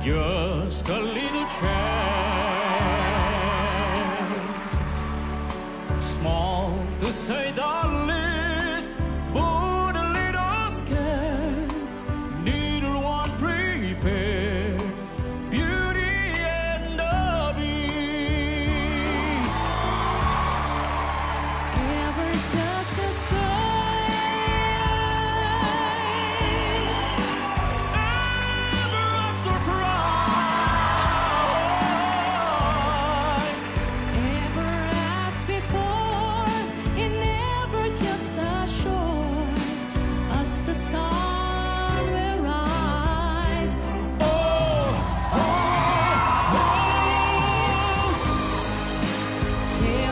just a little chance. Small to say the least, but a little scared. Neither one prepared. Beauty and the Beast. Every time.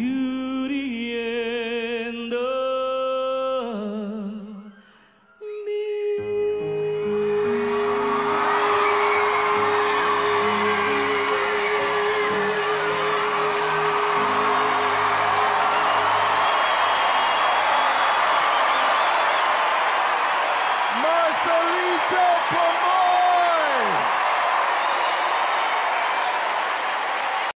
you